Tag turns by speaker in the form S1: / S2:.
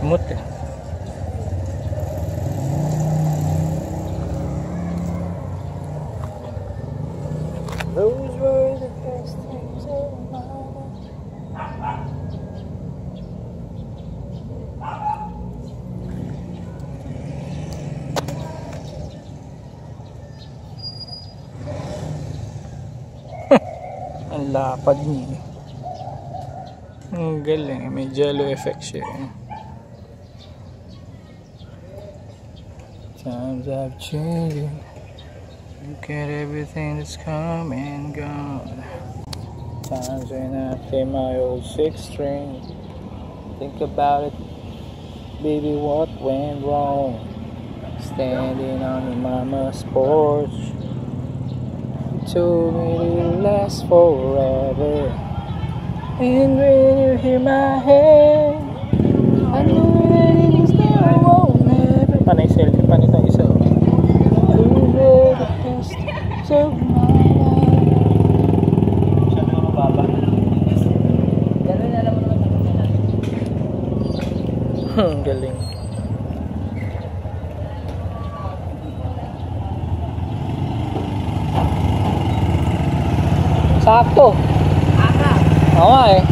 S1: smooth eh. Those were the best. Ang lapad niya. Ang galing. May jello effect siya. Eh. Times have changed. Look at everything that's come and gone. Times when I play my old six string. Think about it, baby, what went wrong? Standing on your mama's porch. You told me forever. And when you hear my hand, galing. Sakto. Oo nga eh.